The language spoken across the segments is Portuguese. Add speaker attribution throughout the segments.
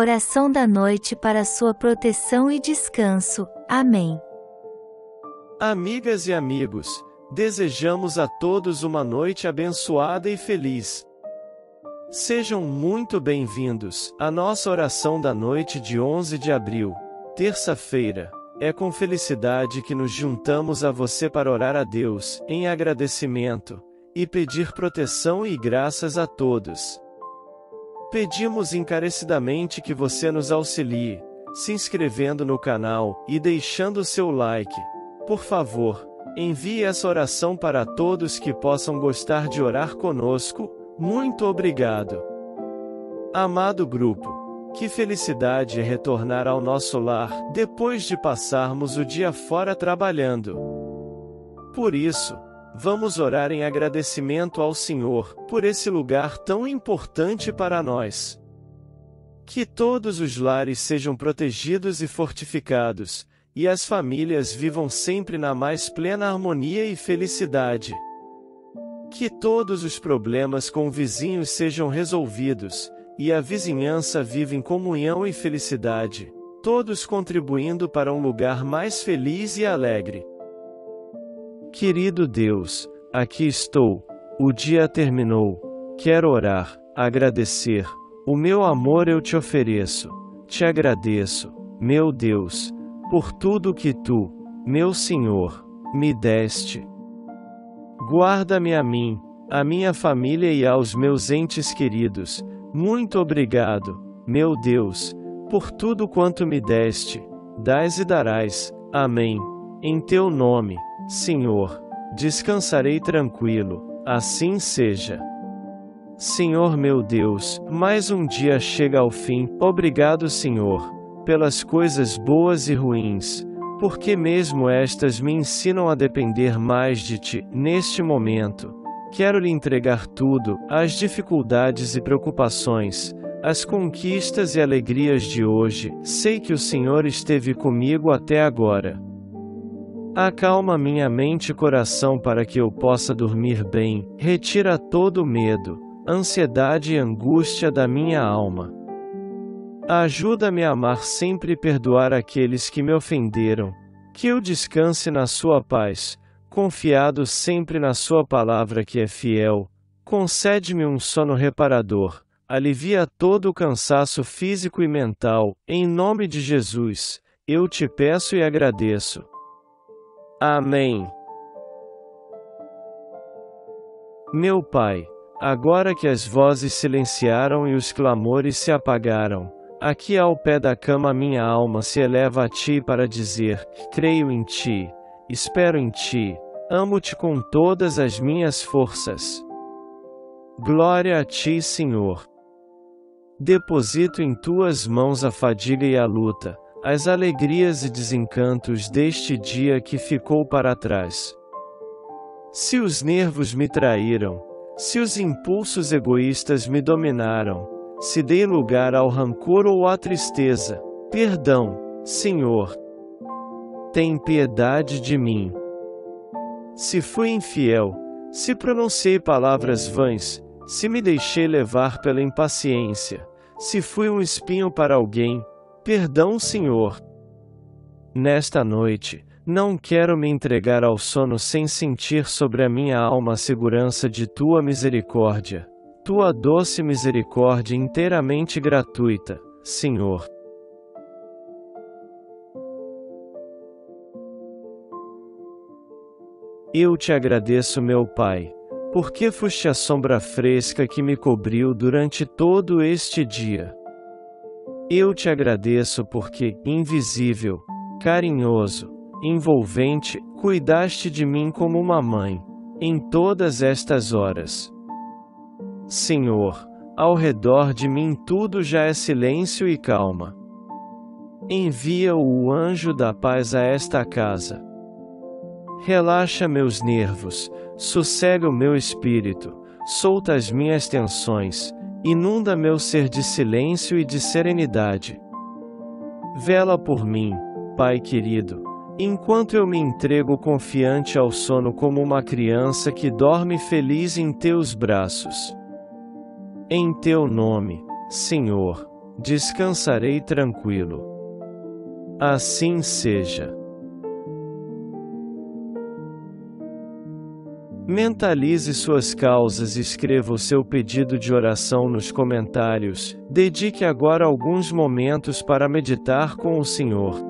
Speaker 1: Oração da noite para sua proteção e descanso. Amém.
Speaker 2: Amigas e amigos, desejamos a todos uma noite abençoada e feliz. Sejam muito bem-vindos à nossa oração da noite de 11 de abril, terça-feira. É com felicidade que nos juntamos a você para orar a Deus, em agradecimento, e pedir proteção e graças a todos. Pedimos encarecidamente que você nos auxilie, se inscrevendo no canal e deixando seu like. Por favor, envie essa oração para todos que possam gostar de orar conosco. Muito obrigado. Amado grupo, que felicidade é retornar ao nosso lar depois de passarmos o dia fora trabalhando. Por isso, vamos orar em agradecimento ao Senhor por esse lugar tão importante para nós. Que todos os lares sejam protegidos e fortificados, e as famílias vivam sempre na mais plena harmonia e felicidade. Que todos os problemas com vizinhos sejam resolvidos, e a vizinhança vive em comunhão e felicidade, todos contribuindo para um lugar mais feliz e alegre. Querido Deus, aqui estou, o dia terminou, quero orar, agradecer, o meu amor eu te ofereço, te agradeço, meu Deus, por tudo que tu, meu Senhor, me deste. Guarda-me a mim, a minha família e aos meus entes queridos, muito obrigado, meu Deus, por tudo quanto me deste, dás e darás. Amém. Em teu nome, Senhor, descansarei tranquilo, assim seja. Senhor meu Deus, mais um dia chega ao fim. Obrigado, Senhor, pelas coisas boas e ruins, porque mesmo estas me ensinam a depender mais de ti neste momento. Quero lhe entregar tudo, as dificuldades e preocupações, as conquistas e alegrias de hoje. Sei que o Senhor esteve comigo até agora. Acalma minha mente e coração para que eu possa dormir bem, retira todo medo, ansiedade e angústia da minha alma. Ajuda-me a amar sempre e perdoar aqueles que me ofenderam, que eu descanse na Sua paz, confiado sempre na Sua palavra que é fiel, concede-me um sono reparador, alivia todo o cansaço físico e mental, em nome de Jesus, eu te peço e agradeço. Amém. Meu Pai, agora que as vozes silenciaram e os clamores se apagaram, aqui ao pé da cama minha alma se eleva a Ti para dizer: creio em Ti espero em ti, amo-te com todas as minhas forças. Glória a ti, Senhor. Deposito em tuas mãos a fadiga e a luta, as alegrias e desencantos deste dia que ficou para trás. Se os nervos me traíram, se os impulsos egoístas me dominaram, se dei lugar ao rancor ou à tristeza, perdão, Senhor, tem piedade de mim. Se fui infiel, se pronunciei palavras vãs, se me deixei levar pela impaciência, se fui um espinho para alguém, perdão, Senhor. Nesta noite, não quero me entregar ao sono sem sentir sobre a minha alma a segurança de tua misericórdia, tua doce misericórdia inteiramente gratuita, Senhor. Eu te agradeço, meu Pai, porque foste a sombra fresca que me cobriu durante todo este dia. Eu te agradeço porque, invisível, carinhoso, envolvente, cuidaste de mim como uma mãe, em todas estas horas. Senhor, ao redor de mim tudo já é silêncio e calma. Envia o anjo da paz a esta casa Relaxa meus nervos, sossega o meu espírito, solta as minhas tensões, inunda meu ser de silêncio e de serenidade. Vela por mim, Pai querido, enquanto eu me entrego confiante ao sono como uma criança que dorme feliz em teus braços. Em teu nome, Senhor,
Speaker 3: descansarei tranquilo. Assim seja. Mentalize suas causas e escreva o seu pedido de oração nos comentários. Dedique agora alguns momentos para meditar com o Senhor.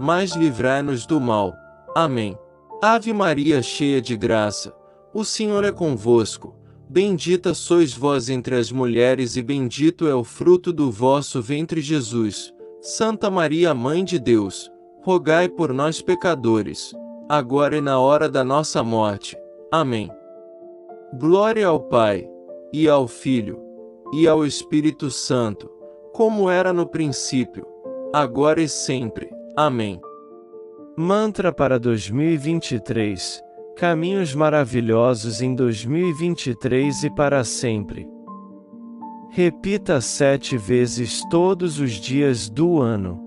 Speaker 2: mas livrai-nos do mal. Amém. Ave Maria, cheia de graça, o Senhor é convosco. Bendita sois vós entre as mulheres, e bendito é o fruto do vosso ventre, Jesus. Santa Maria, Mãe de Deus, rogai por nós, pecadores, agora e na hora da nossa morte. Amém. Glória ao Pai, e ao Filho, e ao Espírito Santo, como era no princípio, agora e sempre Amém.
Speaker 3: Mantra para 2023 Caminhos maravilhosos em 2023 e para sempre. Repita sete vezes todos os dias do ano.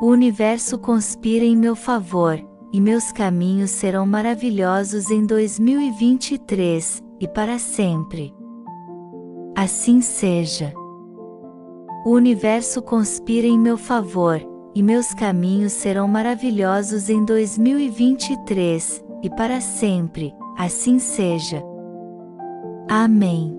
Speaker 1: O universo conspira em meu favor, e meus caminhos serão maravilhosos em 2023 e para sempre. Assim seja. O universo conspira em meu favor, e meus caminhos serão maravilhosos em 2023 e para sempre, assim seja. Amém.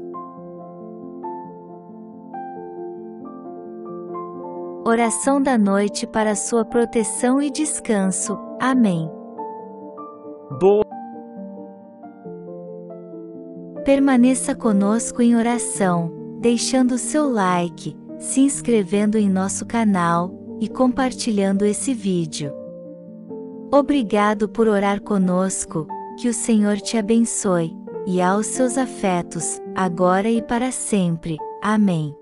Speaker 1: Oração da noite para sua proteção e descanso. Amém.
Speaker 3: Boa.
Speaker 1: Permaneça conosco em oração, deixando seu like, se inscrevendo em nosso canal e compartilhando esse vídeo. Obrigado por orar conosco, que o Senhor te abençoe, e aos seus afetos, agora e para sempre. Amém.